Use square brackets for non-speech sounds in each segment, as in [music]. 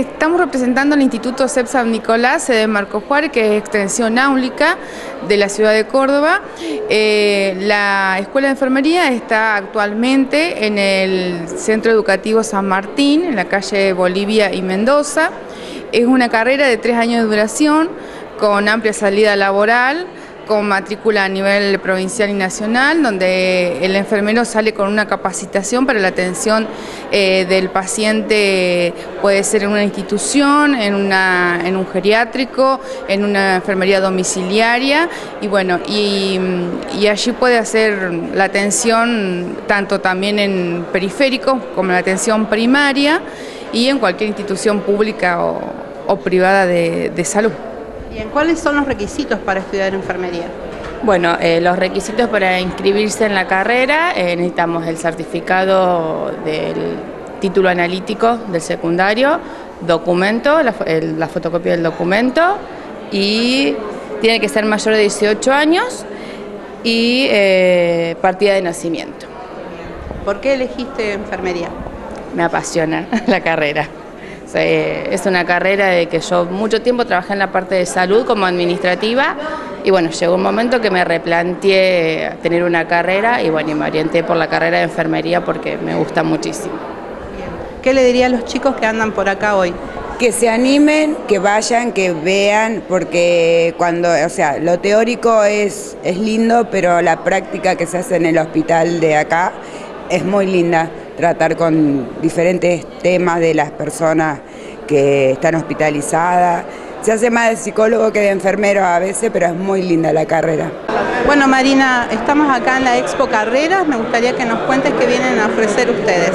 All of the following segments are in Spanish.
estamos representando al Instituto CEP Nicolás, sede de Marco Juárez, que es extensión áulica de la ciudad de Córdoba. Eh, la Escuela de Enfermería está actualmente en el Centro Educativo San Martín, en la calle Bolivia y Mendoza. Es una carrera de tres años de duración, con amplia salida laboral con matrícula a nivel provincial y nacional, donde el enfermero sale con una capacitación para la atención eh, del paciente, puede ser en una institución, en, una, en un geriátrico, en una enfermería domiciliaria, y bueno, y, allí puede hacer la atención tanto también en periféricos como la atención primaria y en cualquier institución pública o, privada de salud. ¿Cuáles son los requisitos para estudiar enfermería? Bueno, eh, los requisitos para inscribirse en la carrera, eh, necesitamos el certificado del título analítico del secundario, documento, la, fotocopia del documento y tiene que ser mayor de 18 años y eh, partida de nacimiento. ¿Por qué elegiste enfermería? Me apasiona [laughs] la carrera. Eh, es una carrera de que yo mucho tiempo trabajé en la parte de salud como administrativa y bueno, llegó un momento que me replanteé tener una carrera y bueno, y me orienté por la carrera de enfermería porque me gusta muchísimo. ¿Qué le diría a los chicos que andan por acá hoy? Que se animen, que vayan, que vean, porque cuando, o sea, lo teórico es, es lindo, pero la práctica que se hace en el hospital de acá es muy linda tratar con diferentes temas de las personas que están hospitalizadas. Se hace más de psicólogo que de enfermero a veces, pero es muy linda la carrera. Bueno, Marina, estamos acá en la Expo Carreras. Me gustaría que nos cuentes qué vienen a ofrecer ustedes.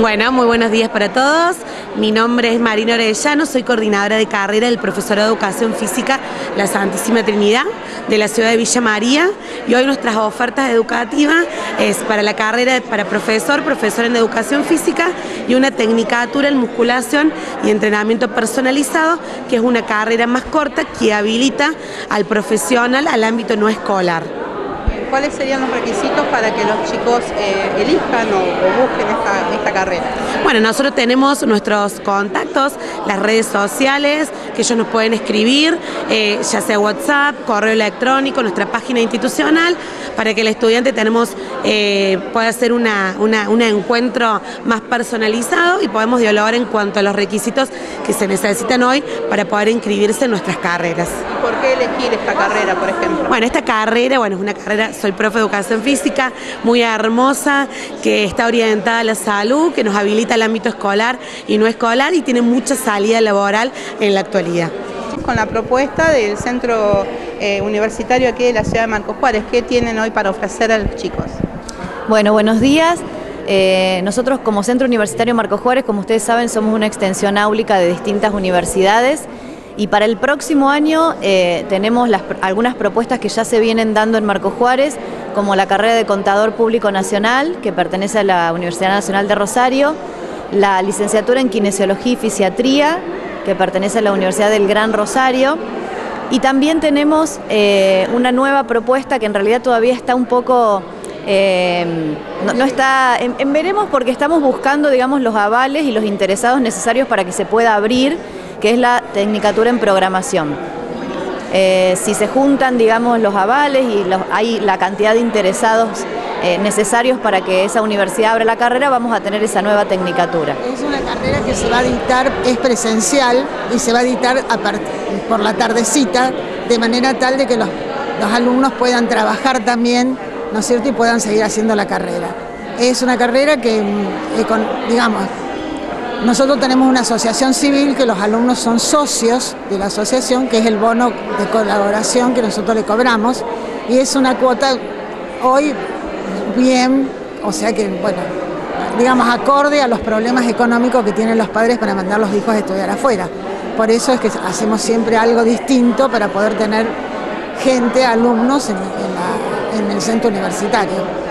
Bueno, muy buenos días para todos. Mi nombre es Marina Orellano, soy coordinadora de carrera del profesorado de Educación Física La Santísima Trinidad de la ciudad de Villa María y hoy nuestras ofertas educativas es para la carrera para profesor, profesor en Educación Física y una tecnicatura en musculación y entrenamiento personalizado, que es una carrera más corta que habilita al profesional al ámbito no escolar. ¿Cuáles serían los requisitos para que los chicos eh, elijan o, busquen esta, carrera? Bueno, nosotros tenemos nuestros contactos, las redes sociales, que ellos nos pueden escribir, eh, ya sea WhatsApp, correo electrónico, nuestra página institucional, para que el estudiante tenemos, eh, pueda hacer una, un encuentro más personalizado y podemos dialogar en cuanto a los requisitos que se necesitan hoy para poder inscribirse en nuestras carreras. ¿Por qué elegir esta carrera, por ejemplo? Bueno, esta carrera, bueno, es una carrera soy profe de educación física, muy hermosa, que está orientada a la salud, que nos habilita el ámbito escolar y no escolar y tiene mucha salida laboral en la actualidad. Con la propuesta del centro eh, universitario aquí de la ciudad de Marcos Juárez, ¿qué tienen hoy para ofrecer a los chicos? Bueno, buenos días. Eh, nosotros como Centro Universitario Marcos Juárez, como ustedes saben, somos una extensión áulica de distintas universidades y para el próximo año eh, tenemos algunas propuestas que ya se vienen dando en Marco Juárez, como la carrera de Contador Público Nacional, que pertenece a la Universidad Nacional de Rosario, la licenciatura en Kinesiología y Fisiatría, que pertenece a la Universidad del Gran Rosario, y también tenemos eh, una nueva propuesta que en realidad todavía está un poco... Eh, no, está, en veremos porque estamos buscando, digamos, los avales y los interesados necesarios para que se pueda abrir que es la Tecnicatura en Programación. Eh, si se juntan, digamos, los avales y hay la cantidad de interesados eh, necesarios para que esa universidad abra la carrera, vamos a tener esa nueva tecnicatura. Es una carrera que se va a dictar, es presencial y se va a dictar por la tardecita, de manera tal de que los, alumnos puedan trabajar también, ¿no es cierto?, y puedan seguir haciendo la carrera. Es una carrera que, mm, digamos, nosotros tenemos una asociación civil que los alumnos son socios de la asociación, que es el bono de colaboración que nosotros le cobramos, y es una cuota hoy bien, o sea que, bueno, digamos, acorde a los problemas económicos que tienen los padres para mandar a los hijos a estudiar afuera. Por eso es que hacemos siempre algo distinto para poder tener gente, alumnos en, en el centro universitario.